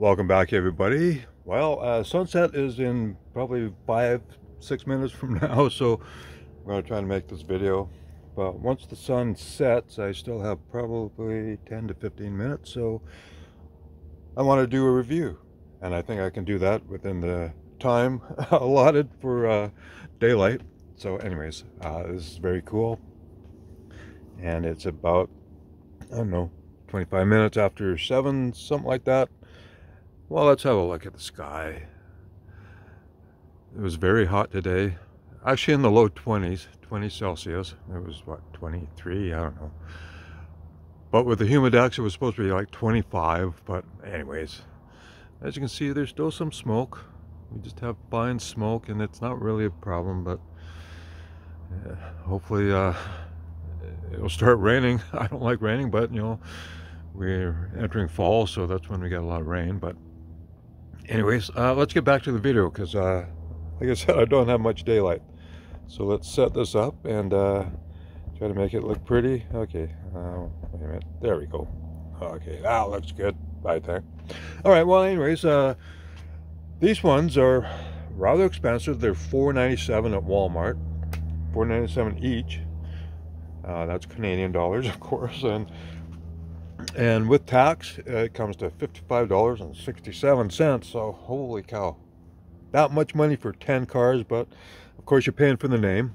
Welcome back everybody. Well, uh, sunset is in probably five, six minutes from now, so I'm going to try and make this video. But once the sun sets, I still have probably 10 to 15 minutes, so I want to do a review. And I think I can do that within the time allotted for uh, daylight. So anyways, uh, this is very cool. And it's about, I don't know, 25 minutes after 7, something like that. Well, let's have a look at the sky. It was very hot today. Actually in the low 20s, 20 Celsius. It was, what, 23? I don't know. But with the humidex, it was supposed to be like 25. But anyways, as you can see, there's still some smoke. We just have fine smoke, and it's not really a problem. But yeah, hopefully uh, it'll start raining. I don't like raining, but, you know, we're entering fall, so that's when we get a lot of rain. But anyways, uh, let's get back to the video because, uh, like I said, I don't have much daylight. So let's set this up and uh, try to make it look pretty. Okay, uh, wait a minute. There we go. Okay, that looks good, I think. All right, well, anyways, uh, these ones are rather expensive. They're $4.97 at Walmart, $4.97 each. Uh, that's Canadian dollars, of course, and and with tax it comes to $55.67 so holy cow. Not much money for 10 cars but of course you're paying for the name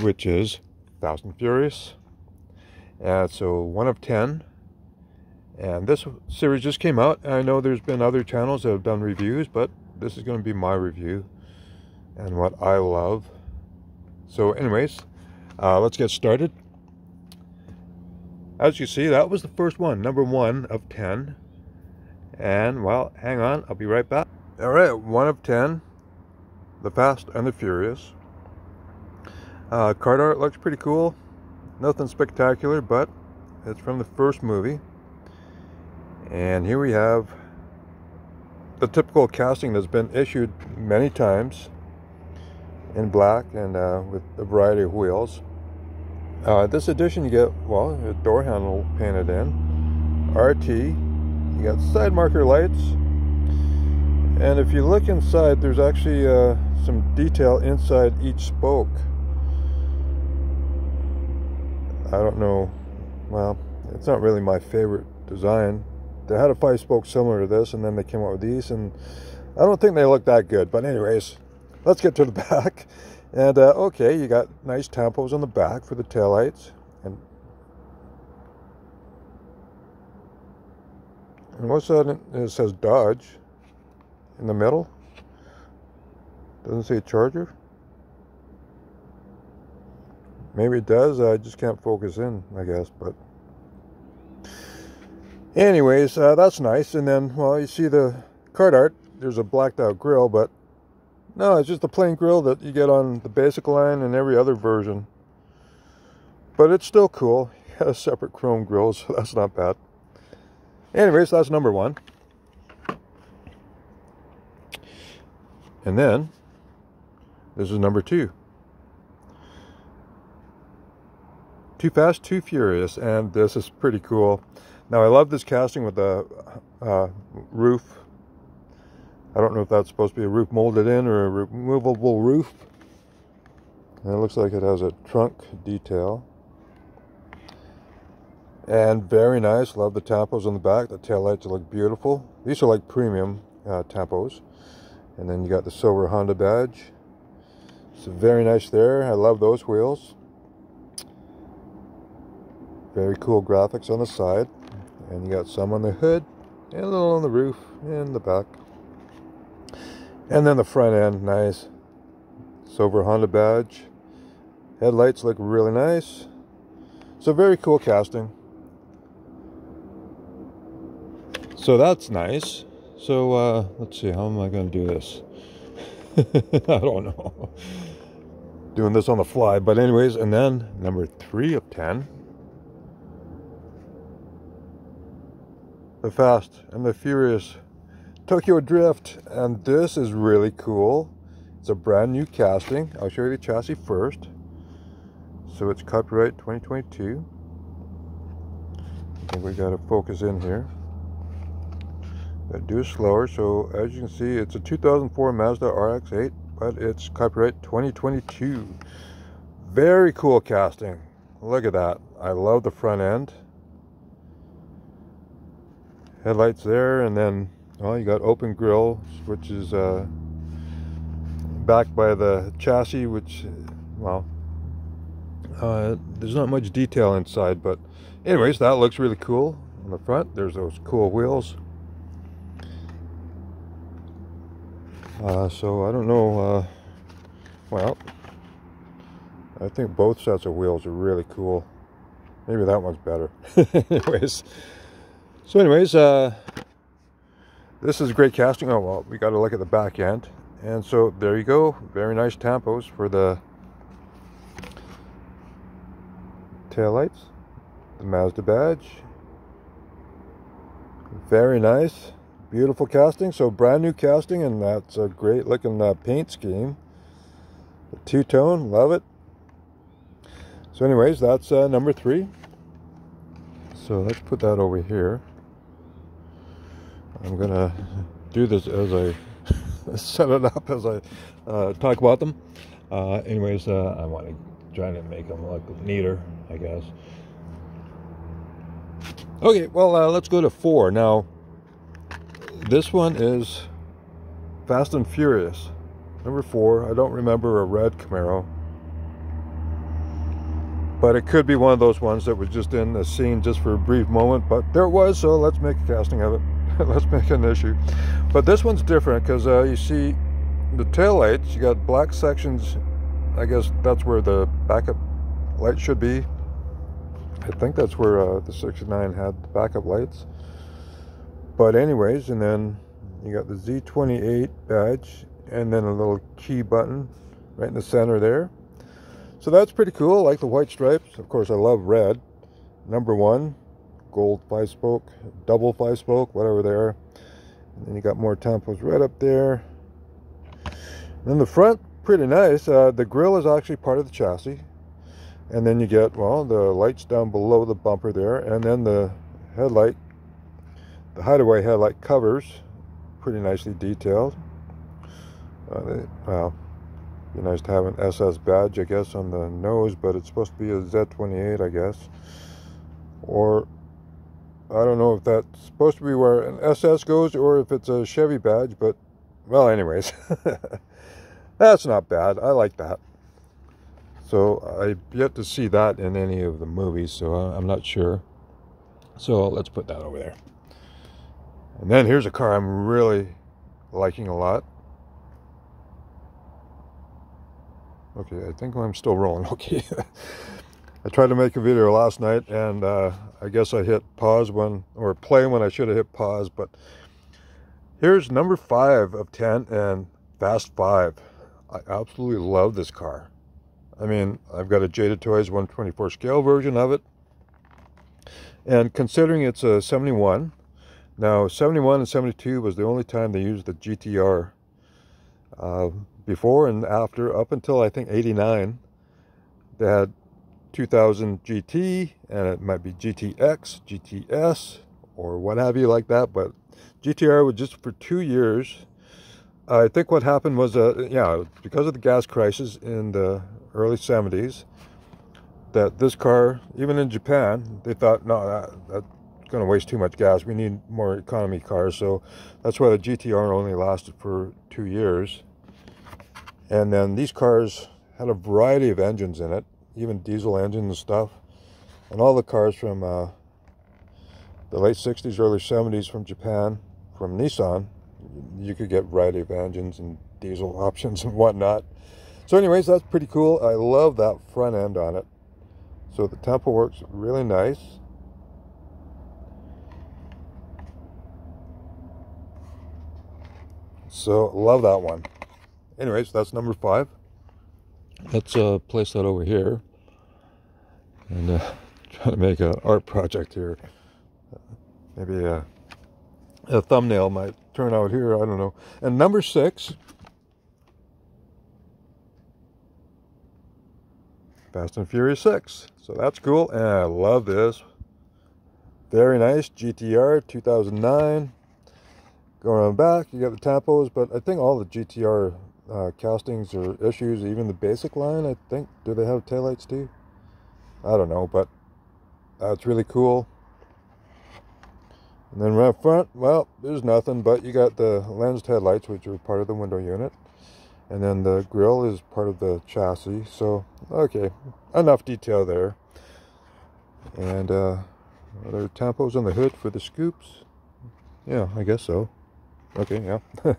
which is Fast and Furious. And so one of 10 and this series just came out. I know there's been other channels that have done reviews but this is going to be my review and what I love. So anyways uh, let's get started as you see, that was the first one, number one of 10. And, well, hang on, I'll be right back. All right, one of 10, The Fast and the Furious. Uh, card art looks pretty cool. Nothing spectacular, but it's from the first movie. And here we have the typical casting that's been issued many times in black and uh, with a variety of wheels. Uh, this edition you get, well, a door handle painted in, RT, you got side marker lights, and if you look inside, there's actually uh, some detail inside each spoke. I don't know, well, it's not really my favorite design. They had a five spoke similar to this, and then they came out with these, and I don't think they look that good, but anyways, let's get to the back. And uh, okay, you got nice tampos on the back for the taillights. And, and what's that? It says Dodge in the middle. Doesn't say Charger. Maybe it does. I just can't focus in, I guess. But anyways, uh, that's nice. And then, well, you see the card art. There's a blacked out grill, but no, it's just a plain grill that you get on the basic line and every other version. But it's still cool. You got a separate chrome grill, so that's not bad. Anyways, that's number one. And then, this is number two. Too Fast, Too Furious, and this is pretty cool. Now, I love this casting with the uh, roof I don't know if that's supposed to be a roof molded in or a removable roof. And it looks like it has a trunk detail. And very nice. Love the tampos on the back. The tail lights look beautiful. These are like premium uh, tampos. And then you got the silver Honda badge. It's very nice there. I love those wheels. Very cool graphics on the side. And you got some on the hood and a little on the roof and the back. And then the front end, nice. Silver Honda badge. Headlights look really nice. So very cool casting. So that's nice. So uh, let's see, how am I going to do this? I don't know. Doing this on the fly. But anyways, and then number three of 10. The Fast and the Furious Tokyo Drift, and this is really cool. It's a brand new casting. I'll show you the chassis first. So it's copyright 2022. I think we got to focus in here. I do slower. So as you can see, it's a 2004 Mazda RX-8, but it's copyright 2022. Very cool casting. Look at that. I love the front end. Headlights there, and then, well, you got open grill, which is uh, backed by the chassis, which, well, uh, there's not much detail inside, but anyways, that looks really cool on the front. There's those cool wheels. Uh, so I don't know, uh, well, I think both sets of wheels are really cool. Maybe that one's better. anyways, so anyways, uh, this is great casting. Oh, well, we got to look at the back end. And so there you go. Very nice tampos for the tail lights. The Mazda badge. Very nice. Beautiful casting. So brand new casting and that's a great looking uh, paint scheme. The two-tone. Love it. So anyways, that's uh, number three. So let's put that over here. I'm gonna do this as I set it up as I uh, talk about them. Uh, anyways, uh, I want to try to make them look neater, I guess. Okay, well, uh, let's go to four. Now, this one is Fast and Furious. Number four, I don't remember a red Camaro. But it could be one of those ones that was just in the scene just for a brief moment. But there it was, so let's make a casting of it. let's make an issue. But this one's different because uh, you see the tail lights, you got black sections. I guess that's where the backup light should be. I think that's where uh, the 69 had the backup lights. But anyways, and then you got the Z28 badge and then a little key button right in the center there. So that's pretty cool. I like the white stripes. Of course, I love red. Number one, gold five spoke, double five spoke, whatever they are. And then you got more tampos right up there. And then the front, pretty nice. Uh, the grill is actually part of the chassis. And then you get, well, the lights down below the bumper there. And then the headlight, the hideaway headlight covers, pretty nicely detailed. Uh, they, well, be nice to have an SS badge, I guess, on the nose, but it's supposed to be a Z28, I guess. Or I don't know if that's supposed to be where an SS goes or if it's a Chevy badge, but well, anyways, that's not bad. I like that. So I've yet to see that in any of the movies, so uh, I'm not sure. So let's put that over there. And then here's a car I'm really liking a lot. Okay, I think I'm still rolling. Okay. I tried to make a video last night and uh, I guess I hit pause when, or play when I should have hit pause, but here's number five of 10 and Fast Five. I absolutely love this car. I mean, I've got a Jada Toys 124 scale version of it. And considering it's a 71, now 71 and 72 was the only time they used the GTR. Uh, before and after, up until I think 89, they had 2000 GT and it might be GTX, GTS, or what have you like that. But GTR was just for two years. I think what happened was, uh, yeah, because of the gas crisis in the early 70s, that this car, even in Japan, they thought, no, that, that's going to waste too much gas. We need more economy cars. So that's why the GTR only lasted for two years. And then these cars had a variety of engines in it even diesel engines and stuff. And all the cars from uh, the late 60s, early 70s from Japan, from Nissan, you could get variety of engines and diesel options and whatnot. So anyways, that's pretty cool. I love that front end on it. So the tampo works really nice. So love that one. Anyways, that's number five let's uh, place that over here and uh, try to make an art project here. maybe a, a thumbnail might turn out here, I don't know. And number six, Fast and Furious 6. So that's cool, and I love this. Very nice, GTR 2009. Going around back, you got the tampos, but I think all the GTR uh, castings or issues, even the basic line, I think, do they have taillights too? I don't know, but that's really cool. And then right front, well, there's nothing, but you got the lensed headlights, which are part of the window unit. And then the grill is part of the chassis. So, okay, enough detail there. And uh, are there tampos on the hood for the scoops? Yeah, I guess so. Okay, yeah.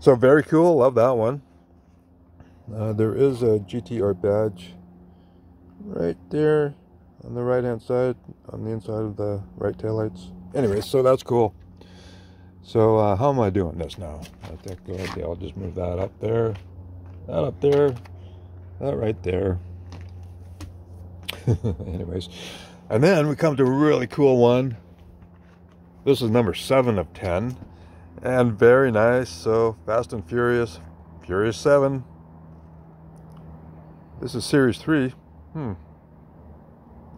so very cool, love that one. Uh, there is a GTR badge right there on the right hand side, on the inside of the right taillights. Anyway, so that's cool. So uh, how am I doing this now? I think okay, I'll just move that up there, that up there, that right there. Anyways, and then we come to a really cool one. This is number seven of 10 and very nice. So Fast and Furious, Furious 7. This is Series 3. Hmm.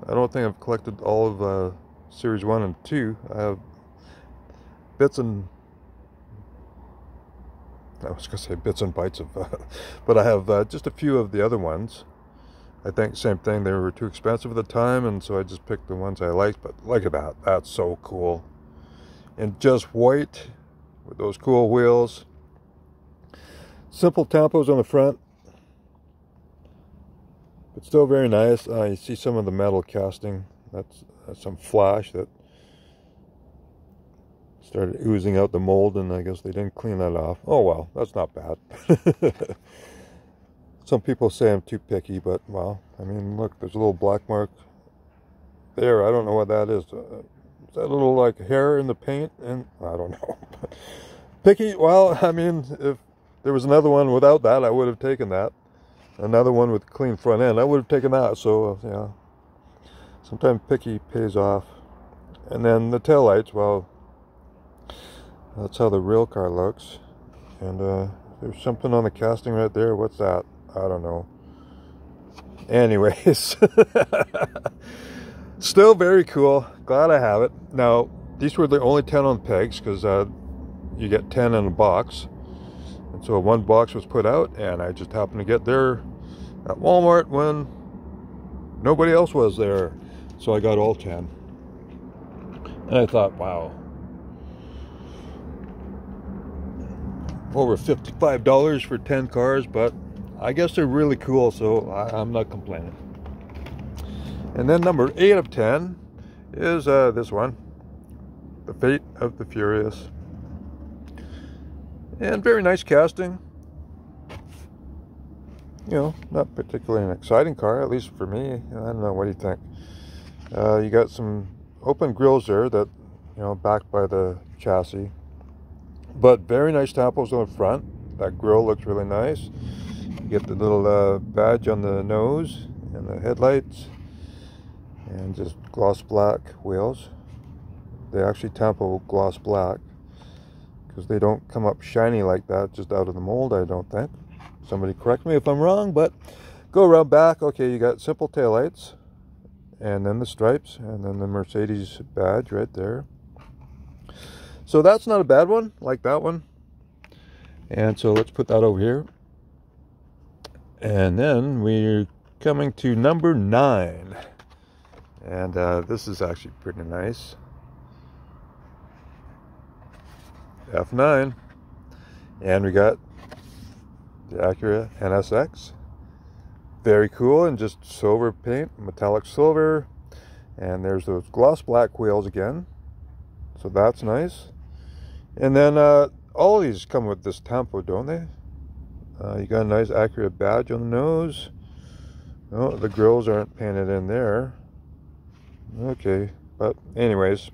I don't think I've collected all of uh, Series 1 and 2. I have bits and I was going to say bits and bytes of, uh, but I have uh, just a few of the other ones. I think same thing, they were too expensive at the time, and so I just picked the ones I liked, but look at that, that's so cool. And just white, with those cool wheels. Simple tampos on the front, but still very nice. Uh, you see some of the metal casting. That's, that's some flash that started oozing out the mold, and I guess they didn't clean that off. Oh well, that's not bad. some people say I'm too picky, but well, I mean, look, there's a little black mark there. I don't know what that is. Uh, that little like hair in the paint? And I don't know. Picky, well, I mean, if there was another one without that, I would have taken that. Another one with clean front end, I would have taken that. So, uh, yeah, sometimes picky pays off. And then the tail lights, well, that's how the real car looks. And uh, there's something on the casting right there. What's that? I don't know. Anyways. Still very cool. Glad I have it. Now, these were the only 10 on pegs because uh, you get 10 in a box. And so one box was put out and I just happened to get there at Walmart when nobody else was there. So I got all 10. And I thought, wow. Over $55 for 10 cars, but I guess they're really cool, so I, am not complaining. And then number eight of 10 is uh, this one, The Fate of the Furious. And very nice casting. You know, not particularly an exciting car, at least for me. I don't know, what do you think? Uh, you got some open grills there that, you know, backed by the chassis. But very nice tampos on the front. That grill looks really nice. You get the little uh, badge on the nose and the headlights and just gloss black wheels. They actually tampo gloss black because they don't come up shiny like that just out of the mold, I don't think. Somebody correct me if I'm wrong, but go around back. Okay, you got simple taillights and then the stripes and then the Mercedes badge right there. So that's not a bad one, like that one. And so let's put that over here. And then we're coming to number nine. And uh, this is actually pretty nice. F9. And we got the Acura NSX. Very cool and just silver paint, metallic silver. And there's those gloss black wheels again. So that's nice. And then uh, all these come with this tampo don't they? Uh, you got a nice Acura badge on the nose. Oh, the grills aren't painted in there. Okay, but anyways,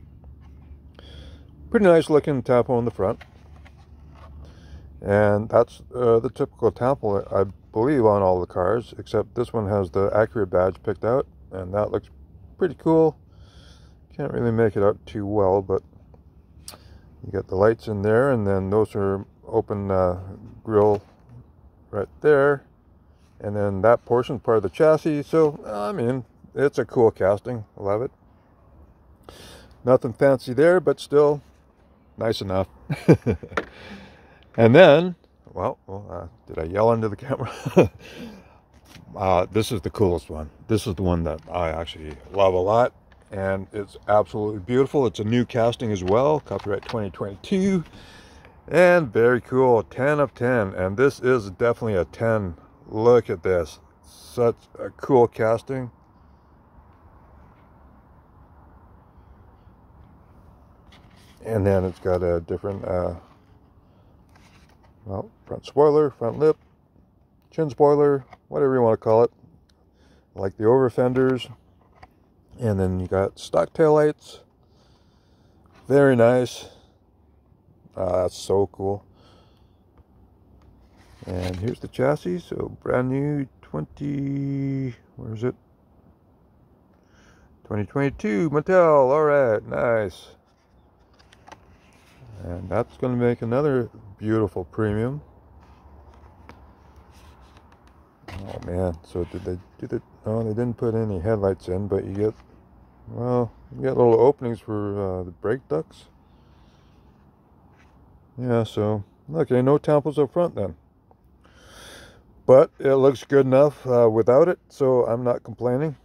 pretty nice looking Tampo on the front. And that's uh, the typical Tampo, I believe, on all the cars, except this one has the Acura badge picked out, and that looks pretty cool. Can't really make it out too well, but you got the lights in there, and then those are open uh, grill right there. And then that portion part of the chassis. So, I mean, it's a cool casting. Love it. Nothing fancy there, but still nice enough. and then, well, well uh, did I yell into the camera? uh, this is the coolest one. This is the one that I actually love a lot. And it's absolutely beautiful. It's a new casting as well, copyright 2022. And very cool, 10 of 10. And this is definitely a 10. Look at this. Such a cool casting. And then it's got a different uh, well front spoiler front lip chin spoiler whatever you want to call it. Like the over fenders and then you got stock tail lights. Very nice. Uh, that's so cool. And here's the chassis so brand new 20 where is it? 2022 Mattel all right nice and that's going to make another beautiful premium. Oh man. So did they did it? No they didn't put any headlights in but you get well you get little openings for uh, the brake ducts. Yeah so okay no tampos up front then. But it looks good enough uh, without it so I'm not complaining.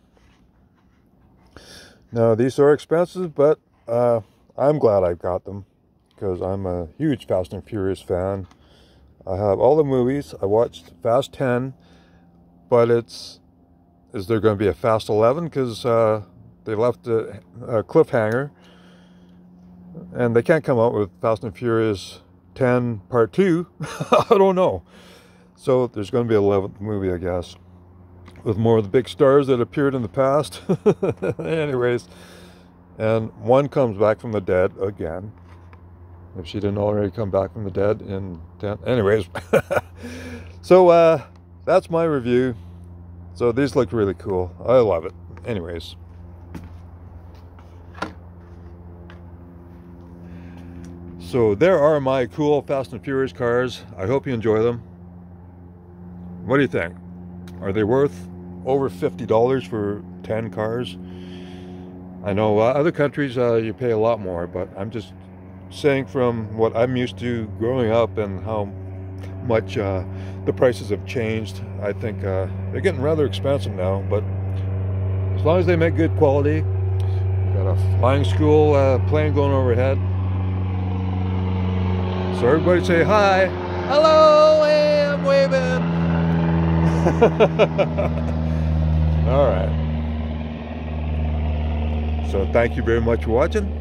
Now these are expensive but uh, I'm glad I got them because I'm a huge Fast and Furious fan. I have all the movies. I watched Fast 10, but it's is there going to be a Fast 11 because uh, they left a, a, cliffhanger and they can't come out with Fast and Furious 10 Part 2. I don't know. So there's going to be an 11th movie, I guess, with more of the big stars that appeared in the past. Anyways, and one comes back from the dead again if she didn't already come back from the dead in 10 anyways. So uh that's my review. So these look really cool. I love it. Anyways. So there are my cool fast and furious cars. I hope you enjoy them. What do you think? Are they worth over $50 for 10 cars? I know uh, other countries uh, you pay a lot more but i'm just saying from what I'm used to growing up and how much uh, the prices have changed. I think uh, they're getting rather expensive now, but as long as they make good quality, got a flying school uh, plane going overhead. So everybody say hi. Hello, hey, I'm waving. All right. So thank you very much for watching